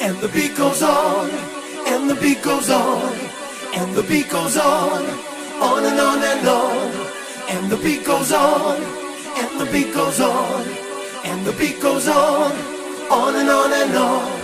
And the beat goes on, and the beat goes on, and the beat goes on, on and on and on. And the beat goes on, and the beat goes on, and the beat goes on, on and on and on.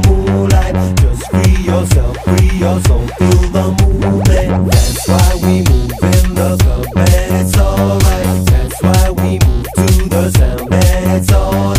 The moonlight. Just free yourself, free your soul, feel the movement. That's why we move in the club and it's alright. That's why we move to the sound and it's all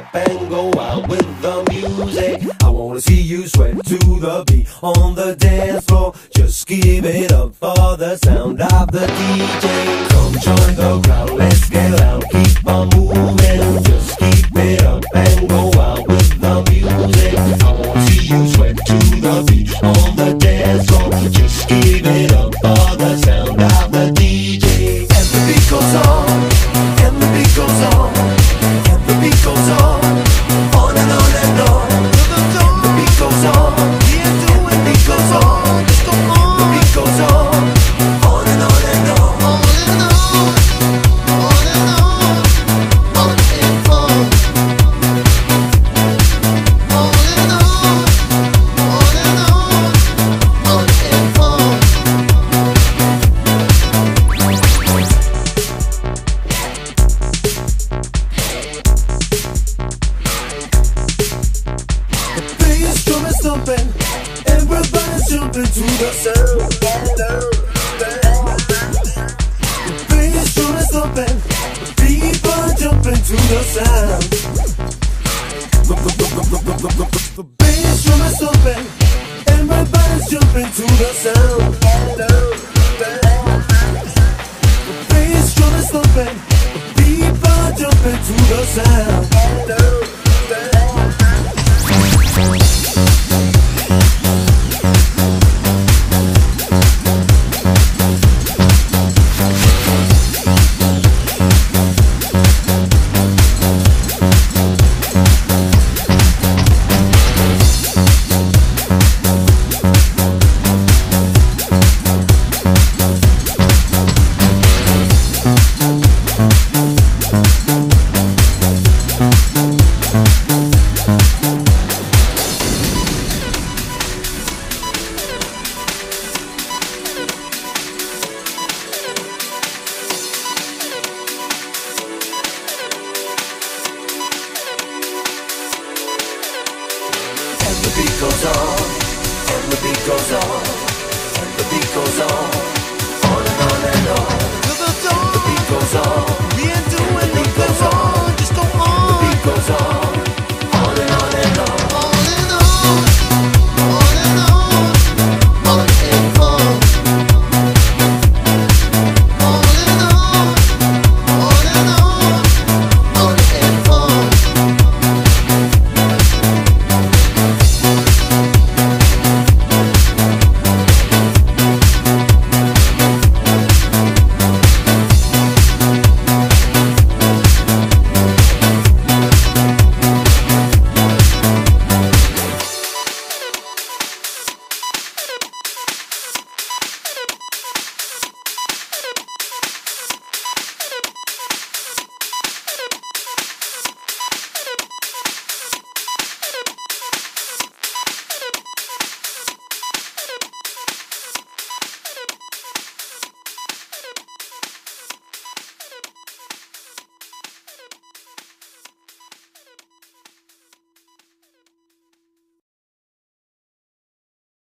up and go out with the music. I wanna see you sweat to the beat on the dance floor, just give it up for the sound of the DJ. Come join the crowd, jumping to the sound, The place shoot is open, people jumping to the sound. The bass drum is open, everybody's jumping to the sound. Bass drum is open, people jumping to the sound. Goes on, and the beat goes on, on and on and on. The beat goes on,